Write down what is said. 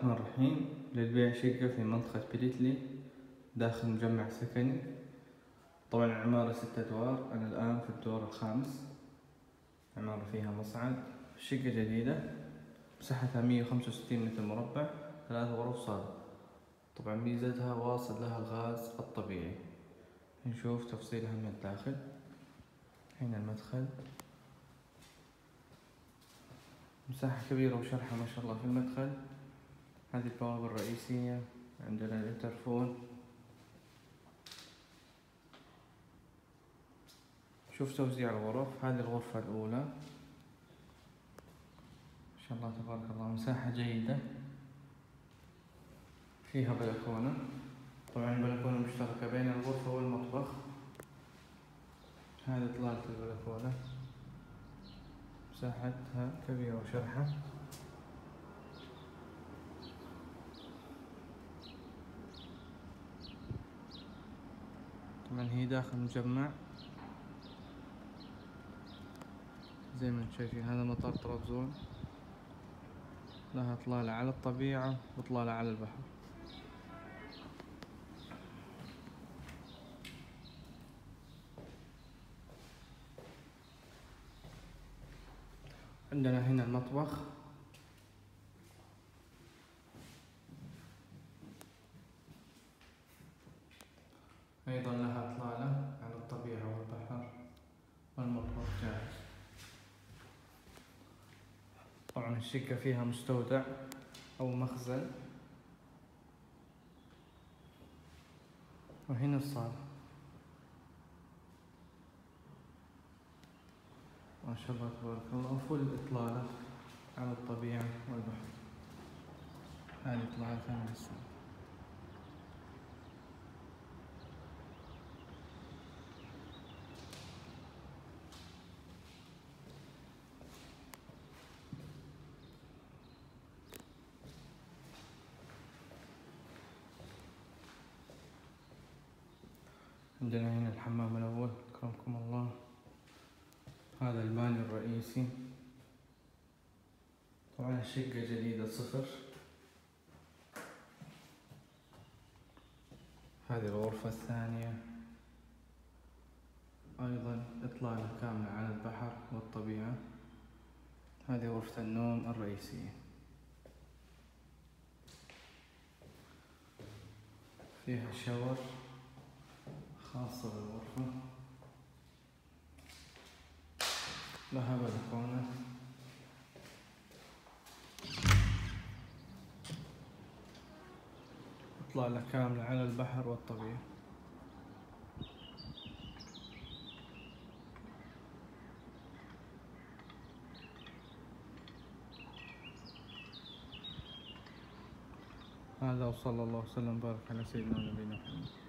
الرحمن الرحيم. للبيع شقة في منطقة بليتلي داخل مجمع سكني. طبعا العمارة ستة أدوار. أنا الآن في الدور الخامس. عمارة فيها مصعد. شقة جديدة. مساحتها مية وخمسة وستين متر مربع. ثلاث غرف صالة. طبعا ميزتها واصل لها الغاز الطبيعي. نشوف تفصيلها من الداخل. هنا المدخل. مساحة كبيرة وشرحة ما شاء الله في المدخل. هذه البوابة الرئيسية عندنا الانترفون شوف توزيع الغرف هذه الغرفة الأولى. ما شاء الله تبارك الله مساحة جيدة. فيها بلكونة. طبعا البلكونة مشتركة بين الغرفة والمطبخ. هذه إطلالة البلكونة. مساحتها كبيرة وشرحة. طبعا هي داخل مجمع. زي ما أنتم شايفين هذا مطار طرابزون لها إطلالة على الطبيعة وإطلالة على البحر. عندنا هنا المطبخ. أيضا لها إطلالة على الطبيعة والبحر والمطبخ جاهز طبعا الشقة فيها مستودع أو مخزن. وهنا الصالة. ما شاء الله تبارك الله. فل إطلالة على الطبيعة والبحر. هذه إطلالة من السماء عندنا هنا الحمام الأول. أكرمكم الله. هذا الباني الرئيسي. طبعا الشقة جديدة صفر. هذه الغرفة الثانية. أيضا إطلالة كاملة على البحر والطبيعة. هذه غرفة النوم الرئيسية. فيها شاور. خاصة بالغرفة. لها بلكونة إطلالة كاملة على البحر والطبيعة. هذا وصلى الله وسلم وبارك على سيدنا ونبينا محمد.